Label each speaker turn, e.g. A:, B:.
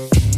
A: you.